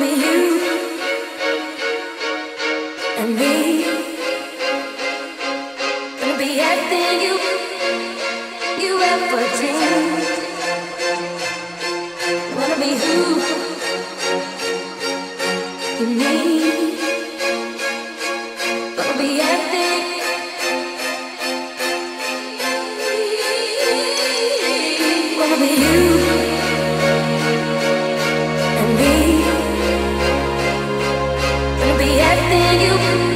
be you and me. Gonna be everything you you ever dreamed. Wanna be who you need. Gonna be everything you.